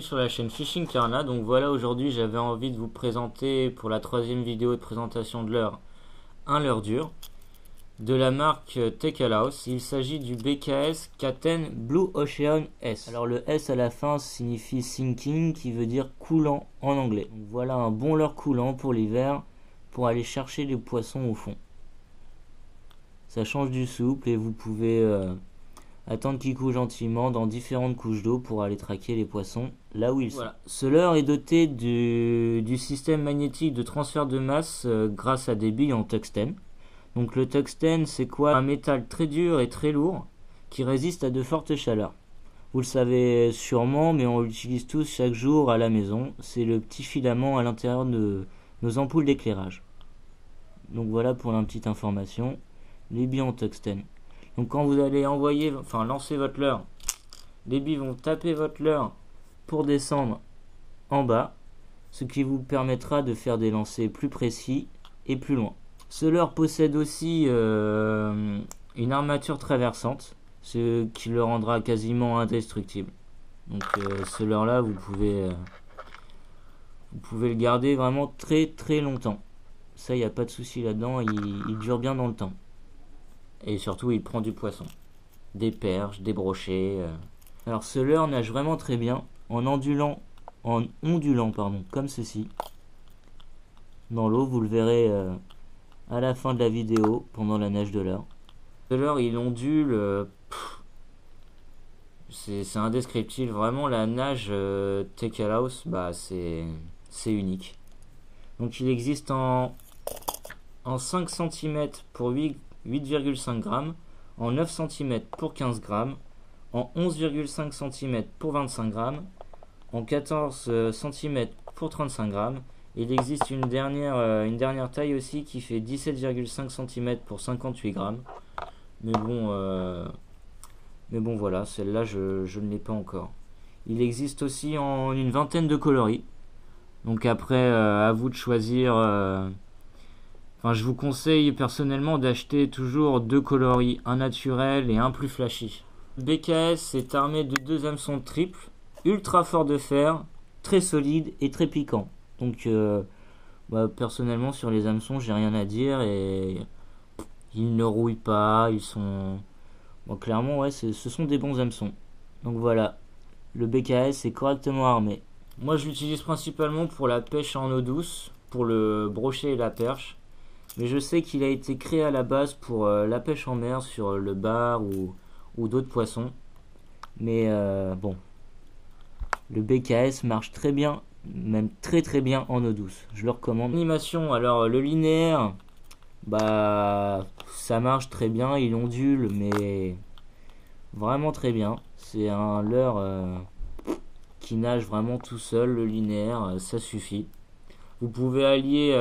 sur la chaîne Fishing Karna. Donc voilà, aujourd'hui j'avais envie de vous présenter pour la troisième vidéo de présentation de l'heure un leurre dur de la marque House. Il s'agit du BKS Katen Blue Ocean S. Alors le S à la fin signifie sinking qui veut dire coulant en anglais. Voilà un bon leurre coulant pour l'hiver pour aller chercher les poissons au fond. Ça change du souple et vous pouvez euh, attendre qu'il coule gentiment dans différentes couches d'eau pour aller traquer les poissons là où ils sont. Ce leurre est doté du, système magnétique de transfert de masse euh, grâce à des billes en tungstène. Donc le tungstène c'est quoi? Un métal très dur et très lourd qui résiste à de fortes chaleurs. Vous le savez sûrement mais on l'utilise tous chaque jour à la maison. C'est le petit filament à l'intérieur de nos ampoules d'éclairage. Donc voilà pour la petite information. Les billes en tungstène. Donc quand vous allez envoyer, enfin lancer votre leurre, les billes vont taper votre leurre pour descendre en bas, ce qui vous permettra de faire des lancers plus précis et plus loin. Ce leurre possède aussi euh, une armature traversante, ce qui le rendra quasiment indestructible. Donc euh, ce leurre là, vous pouvez, euh, vous pouvez le garder vraiment très très longtemps. Ça, il n'y a pas de souci là-dedans, il dure bien dans le temps. Et surtout, il prend du poisson. Des perches, des brochets. Euh. Alors ce leurre nage vraiment très bien en ondulant, en ondulant pardon, comme ceci. Dans l'eau, vous le verrez euh, à la fin de la vidéo pendant la nage de leurre. Ce leurre, il ondule. Euh, c'est indescriptible. Vraiment, la nage euh, House, bah, c'est unique. Donc il existe en, en 5 cm pour 8 8,5 g, en 9 cm pour 15 g, en 11,5 cm pour 25 g, en 14 euh, cm pour 35 g. Il existe une dernière, euh, une dernière taille aussi qui fait 17,5 cm pour 58 g. Mais bon, euh, mais bon voilà, celle-là je, je, ne l'ai pas encore. Il existe aussi en une vingtaine de coloris. Donc après, à vous de choisir je vous conseille personnellement d'acheter toujours deux coloris, un naturel et un plus flashy. BKS est armé de deux hameçons triples, ultra fort de fer, très solide et très piquant. Donc, euh, bah, personnellement, sur les hameçons, j'ai rien à dire et ils ne rouillent pas, ils sont. Bon, clairement, ouais, ce sont des bons hameçons. Donc voilà, le BKS est correctement armé. Moi, je l'utilise principalement pour la pêche en eau douce, pour le brochet et la perche. Mais je sais qu'il a été créé à la base pour euh, la pêche en mer sur le bar ou, d'autres poissons. Mais euh, bon, le BKS marche très bien, même très très bien en eau douce. Je le recommande. Animation, alors le linéaire, bah ça marche très bien, il ondule, mais vraiment très bien. C'est un leurre euh, qui nage vraiment tout seul, le linéaire, ça suffit. Vous pouvez allier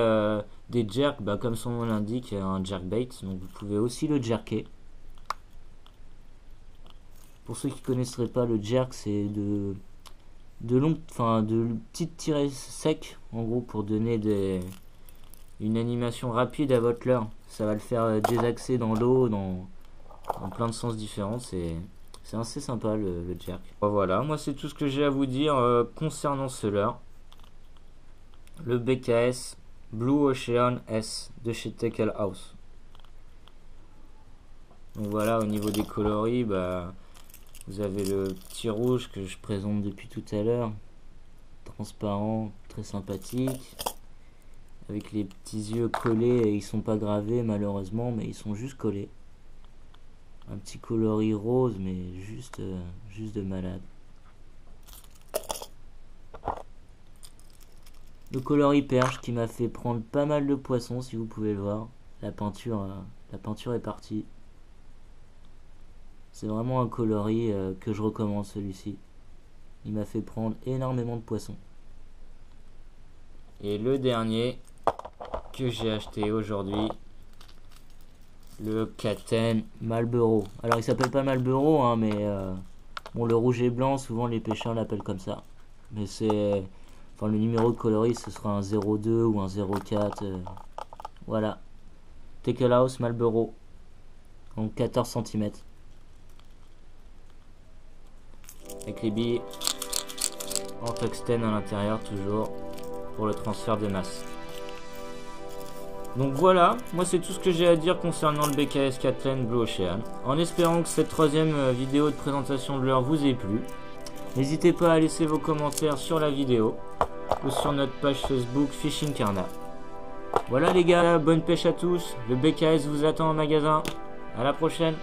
des jerks, bah, comme son nom l'indique, un jerkbait, donc vous pouvez aussi le jerker. Pour ceux qui ne connaisseraient pas, le jerk, c'est de de enfin de petites tirées secs, en gros, pour donner une animation rapide à votre leurre. Ça va le faire désaxer dans l'eau, dans, plein de sens différents. C'est c'est assez sympa le, jerk. Voilà, moi c'est tout ce que j'ai à vous dire euh, concernant ce leurre. Le BKS Blue Ocean S de chez Tackle House. Donc voilà, au niveau des coloris, bah, vous avez le petit rouge que je présente depuis tout à l'heure. Transparent, très sympathique. Avec les petits yeux collés, ils sont pas gravés malheureusement, mais ils sont juste collés. Un petit coloris rose, mais juste, euh, juste de malade. Le coloris perche qui m'a fait prendre pas mal de poissons si vous pouvez le voir. La peinture, euh, la peinture est partie. C'est vraiment un coloris euh, que je recommande celui-ci. Il m'a fait prendre énormément de poissons. Et le dernier que j'ai acheté aujourd'hui, le Caten Malboro. Alors il s'appelle pas Malboro, hein, mais euh, bon le rouge et blanc, souvent les pêcheurs l'appellent comme ça. Mais c'est Le numéro de coloris, ce sera un 02 ou un 04. Euh, voilà. House Marlboro. Donc 14 cm. Avec les billes en tungstène à l'intérieur toujours pour le transfert des masses. Donc voilà, moi c'est tout ce que j'ai à dire concernant le BKS 4 Blue Ocean. En espérant que cette troisième euh, vidéo de présentation de l'heure vous ait plu. N'hésitez pas à laisser vos commentaires sur la vidéo ou sur notre page Facebook Fishing Carna. Voilà les gars, bonne pêche à tous. Le BKS vous attend au magasin. À la prochaine.